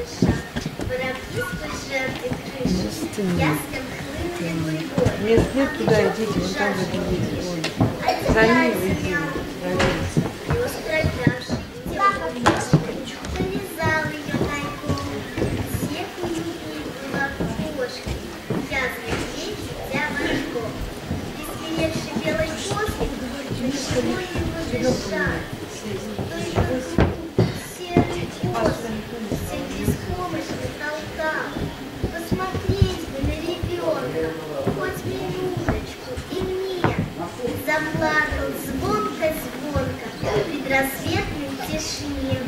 дыша, воробьи пожарной крыши, ясно хлынули гурьбой. Нет, нет, туда идите, вон там вот идите. За ним идите, за ним. Thank you. разветной тишине,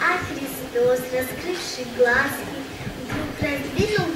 А Христос, раскрывший глазки, Вдруг раздвинул